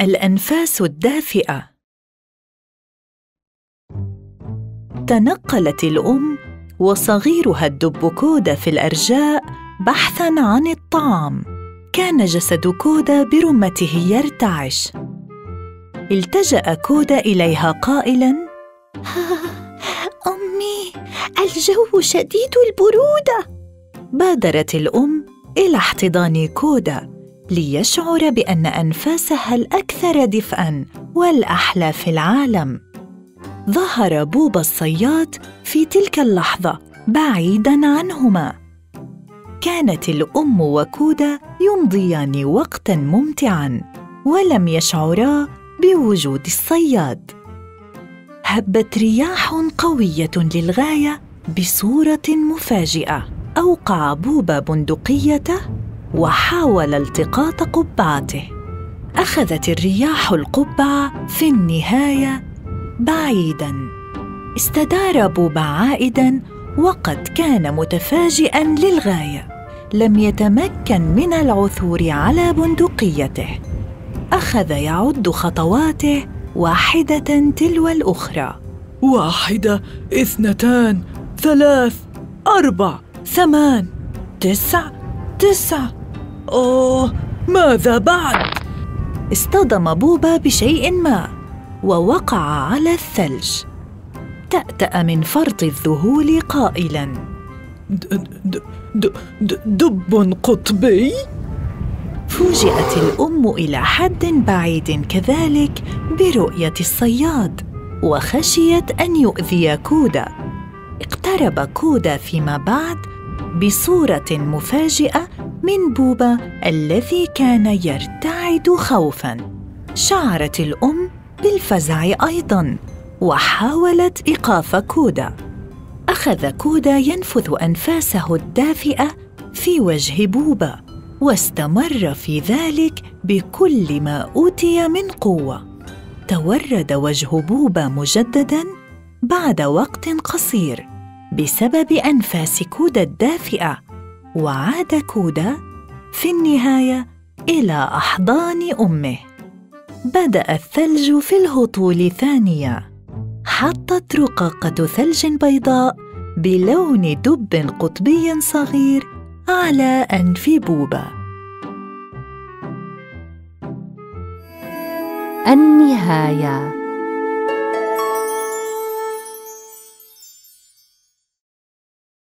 الأنفاس الدافئة. تنقلت الأم وصغيرها الدب كودا في الأرجاء بحثاً عن الطعام. كان جسد كودا برمته يرتعش. التجأ كودا إليها قائلاً أمي الجو شديد البرودة. بادرت الأم إلى احتضان كودا. ليشعر بأن أنفاسها الأكثر دفئاً والأحلى في العالم. ظهر بوبا الصياد في تلك اللحظة بعيداً عنهما. كانت الأم وكودا يمضيان وقتاً ممتعاً ولم يشعرا بوجود الصياد. هبت رياح قوية للغاية بصورة مفاجئة. أوقع بوبا بندقيته وحاول التقاط قبعته. أخذت الرياح القبعه في النهاية بعيدا. استدار بوبا عائدا وقد كان متفاجئا للغاية. لم يتمكن من العثور على بندقيته. أخذ يعد خطواته واحدة تلو الأخرى. واحدة اثنتان ثلاث أربع ثمان تسع تسع أوه ماذا بعد؟ اصطدم بوبا بشيء ما ووقع على الثلج. تأتأ من فرط الذهول قائلا. دب قطبي؟ فوجئت الأم إلى حد بعيد كذلك برؤية الصياد وخشيت أن يؤذي كودا. اقترب كودا فيما بعد بصورة مفاجئة من بوبا الذي كان يرتعد خوفا. شعرت الأم بالفزع أيضا وحاولت إيقاف كودا. أخذ كودا ينفث أنفاسه الدافئة في وجه بوبا واستمر في ذلك بكل ما أوتي من قوة. تورد وجه بوبا مجددا بعد وقت قصير. بسبب انفاس كودا الدافئة وعاد كودا في النهاية إلى أحضان أمه. بدأ الثلج في الهطول ثانية. حطت رقاقة ثلج بيضاء بلون دب قطبي صغير على أنف بوبا النهاية.